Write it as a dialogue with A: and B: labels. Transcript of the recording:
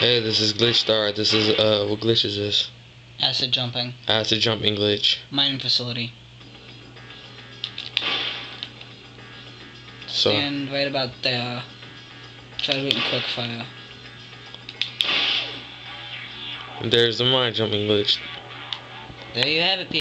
A: Hey, this is Glitch Star. This is, uh, what glitch is this?
B: Acid jumping.
A: Acid jumping glitch.
B: Mining facility.
A: So,
B: And right about there. Try to wait quick fire.
A: there's the mine jumping glitch.
B: There you have it, people.